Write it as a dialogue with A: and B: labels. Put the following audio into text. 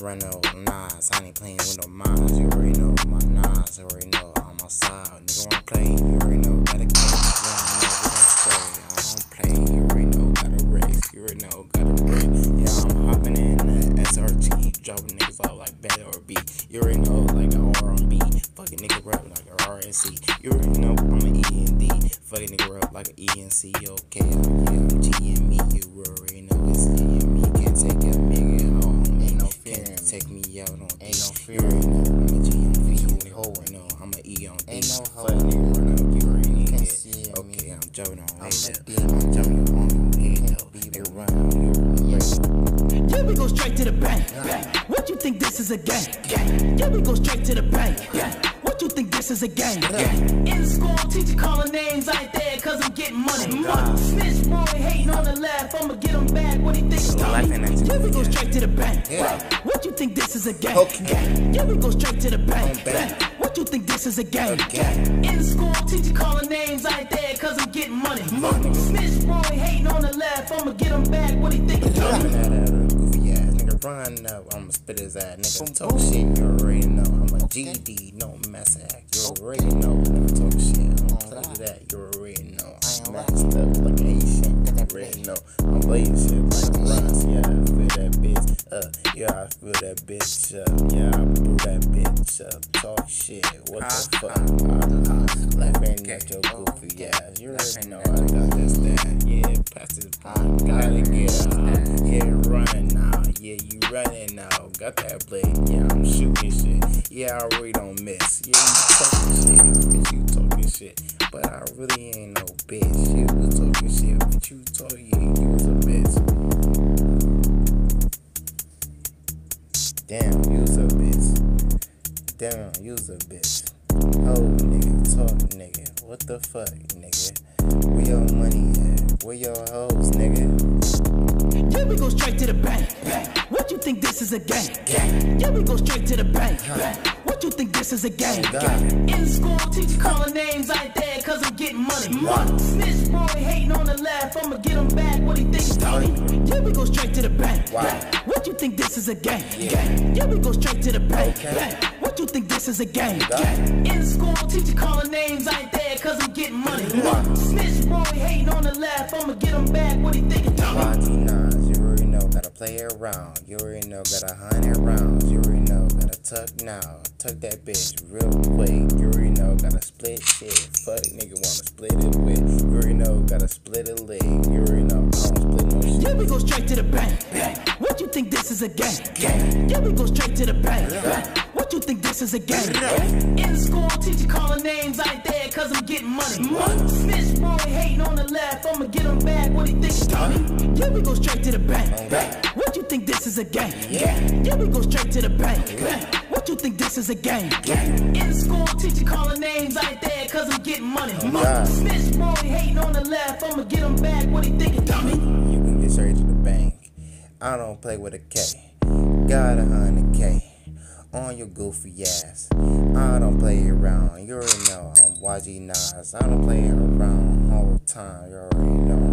A: run no Naz. I ain't playing with no minds. You already know my Naz. You already know I'm outside. Nigga wanna play, you already know gotta kill. You don't know what I'm I don't play. You already know gotta race. You already know gotta break. Yeah, I'm hopping in the SRT, dropping niggas off like bad or B. You already know like a R&B. Fucking nigga rap like a RSC. You already know I'm an END. Fucking nigga rap like an ENC. Okay, yeah, I'm GME. You already Ain't no fear. You already I'm a GMV.
B: You
A: You already know I'm an E on D.
B: Ain't no
A: Fuck
B: hoe.
A: nigga run up. You already need it. Okay, I'm jumping on
B: I'm
A: head
B: a
A: though.
B: demon.
A: I'm jumping on your head though. Nigga run up. You already know.
C: Yeah, we go straight to the bank. What you think this is a game? Yeah, we go straight to the bank. What you think this is a game? In school, teacher calling names, I there cause I'm getting money. money. Snitch boy hating on the left, I'ma get him back. What he think of
A: laughing at you.
C: Yeah, we go straight to the bank.
A: Yeah.
C: What you think this is a game?
A: Okay.
C: Yeah, we go straight to the bank.
A: bank.
C: What you think this is a game?
A: game.
C: In school, teacher calling names, I there cause I'm getting money. money. Snitch boy hating on the left, I'ma get him back. What he think of
A: Jumping out of the goofy ass nigga run up, I'ma spit his ass nigga talk shit, you already know I'm GD, no mess act, you already know. Never talk shit, I don't play that, you already know. I'm messed up like Asian, you already know. I'm blazing shit like Runs, yeah I feel that bitch up, yeah I feel that bitch up, yeah I blew that bitch up, talk shit, what the fuck, I, laughing at your goofy ass, you already know I got this that, yeah pass this blunt, gotta get out, yeah running now, yeah you running now, got that blade, yeah I'm shooting shit, yeah I really don't miss, yeah you talking shit, bitch you talking shit, but I really ain't no bitch, you was talking shit, but you told you you was a bitch. Damn, you was a bitch. Damn, you was a bitch. Oh, nigga, talk, nigga. What the fuck, nigga? Where your money at? Where your hoes, nigga?
C: Yeah, we go straight to the bank. You think this is a game? Yeah, we go straight to the bank. What you think this is a game? In school, teacher calling names, I ain't there cause I'm getting money. money. Snitch boy hating on the left, I'ma get him back. What he think of me? Yeah, we go straight to the bank. What you think this is a game? Yeah, we go straight to the bank. What you think this is a game? In school, teacher calling names, I ain't there cause I'm getting money. money. Snitch boy hating on the left, I'ma get him back. What he think
A: play around. You already know, got a hundred rounds. You already know, gotta tuck now. Tuck that bitch real quick. You already know, gotta split shit. Fuck nigga wanna split it with. You already know, gotta split a leg. You already know, I don't split no shit.
C: Yeah, we go straight to the bank. What you think this is a game? Yeah, we go straight to the bank. What you think this is a game? In school, teacher calling names, I ain't there cause I'm getting money. money. Snitch boy hating on the left, I'ma get him back. What he think me? Yeah, we go straight to the bank. What you think this is a game? Yeah, Yeah, we go straight to the bank. What you think this is a game? In school, teacher calling names, ain't there cause I'm getting money. Oh, money.
A: God.
C: Snitch boy hating on the left, I'ma get him back. What he think me?
A: You can get straight to the bank. I don't play with a K. Got a hundred K on your goofy ass. I don't play around. You already know I'm YG Naz. I don't play around all the time. You already know